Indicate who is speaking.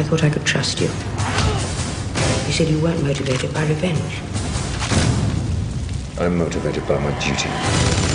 Speaker 1: I thought I could trust you. You said you weren't motivated by revenge.
Speaker 2: I'm motivated by my duty.